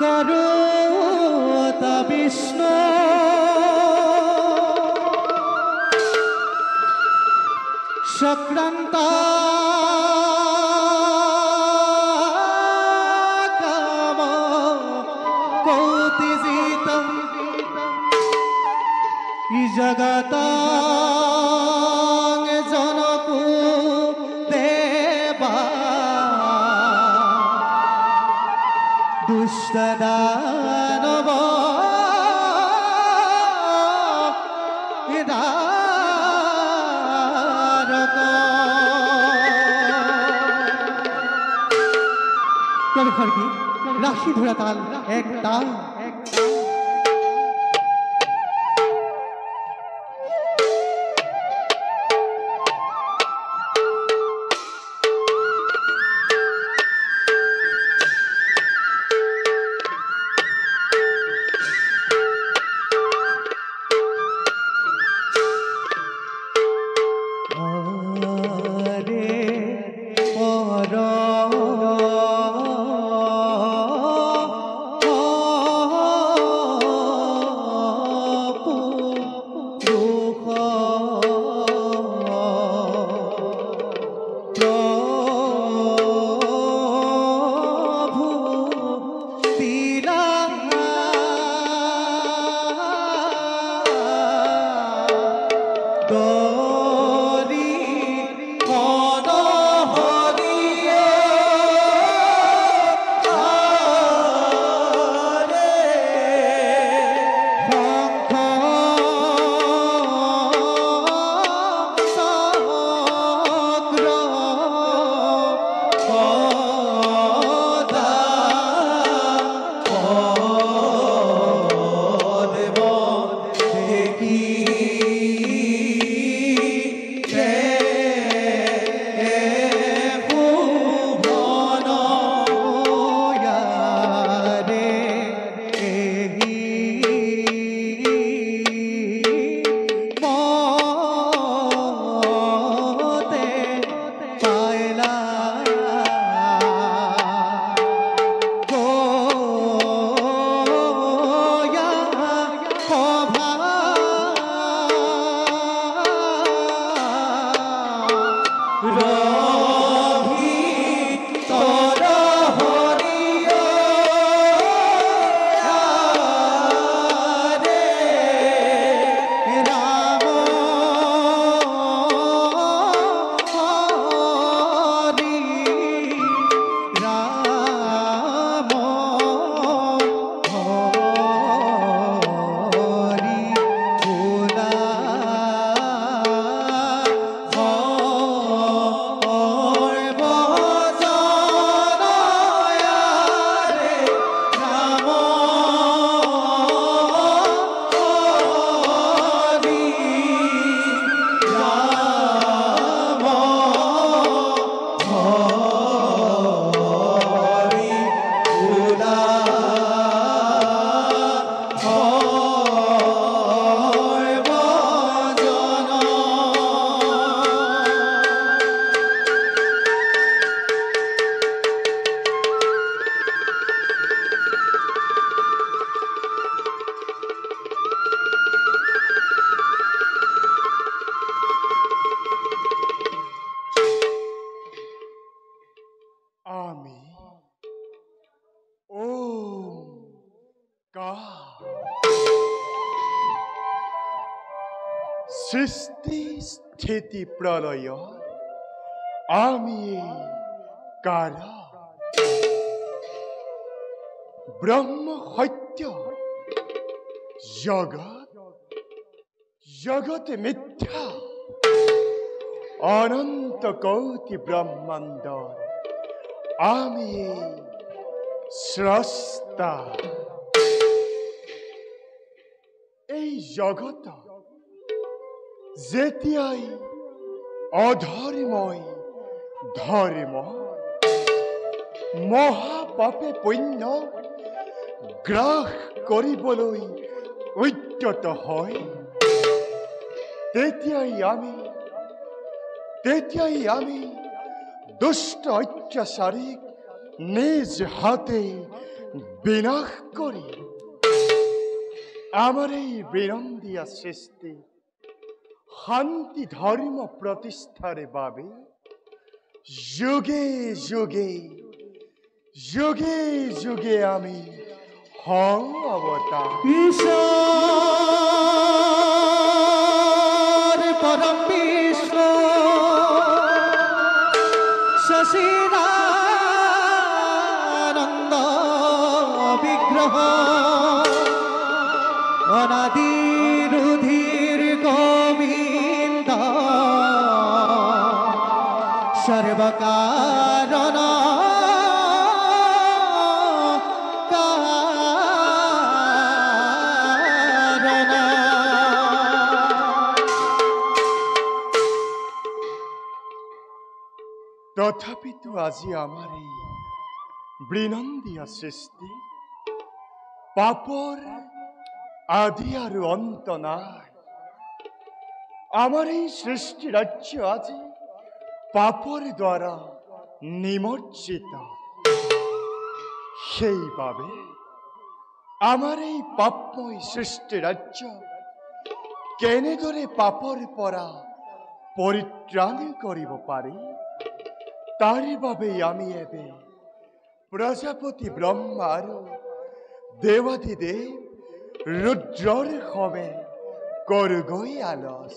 করোত বিষ্ণু সক্রান্ত জগত জনকু দেবা দুষ্টদানব রাশি ধরা তাল এক তাল। Go. সৃষ্টি স্থিতি প্রলয়, আমি কারা ব্রহ্ম সত্য, জগৎ জগৎ মিথ্যা, অনন্ত কৌটি ব্রহ্মাণ্ডর, আমি স্রষ্টা। এই জগত যেতিয়াই অধৰ্মই ধৰ্ম মহাপাপে পুণ্য গ্ৰাস কৰিবলৈ উদ্যত হয়। তেতিয়াই আমি তেতিয়াই আমি দুষ্ট অত্যাচারিক নিজ হাতে বিনাশ করি আমার এই বেরন্দিয়া সৃষ্টি। শান্তি ধর্ম প্রতিষ্ঠার বাবে। যুগে যুগে যুগে যুগে আমি হং অবতার। পরম সর্বকারণ। কারণ। তথাপি তো আজি আমার এই বৃনন্দিয়া সৃষ্টি। পাপর আদি আর অন্ত নাই। আমার এই সৃষ্টি রাজ্য আজি পাপর দ্বারা নিমজ্জিত। সেইভাবে আমার এই পাপময় সৃষ্টি রাজ্য কেনেদৰে পাপৰ পৰা পৰিত্ৰাণ কৰিব পাৰি তাৰ বাবেই আমি এবে প্ৰজাপতি ব্ৰহ্মা আৰু দেৱাধিদেৱ ৰুদ্ৰৰ সবে কৰগৈ আলস।